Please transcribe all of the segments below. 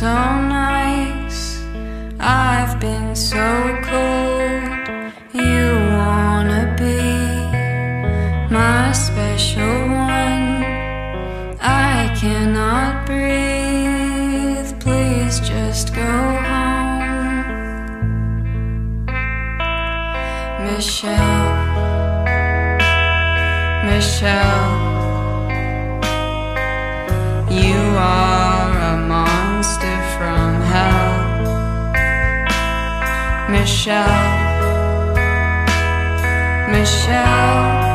so nice. I've been so cold. You wanna be my special one. I cannot breathe. Please just go home. Michelle. Michelle. Michelle. Michelle.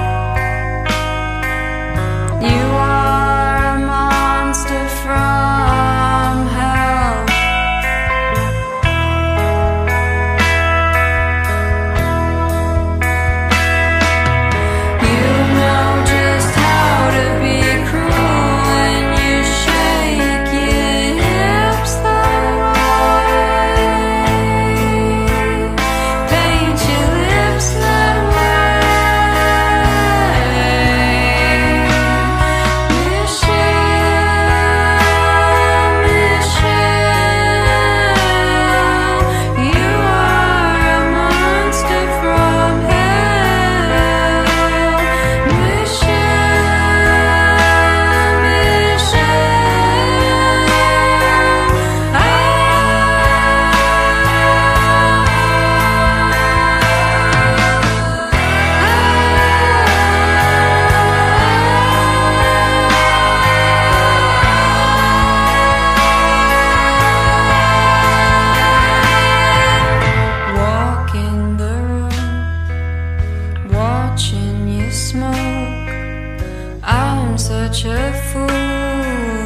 Such a fool.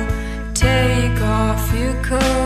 Take off your coat.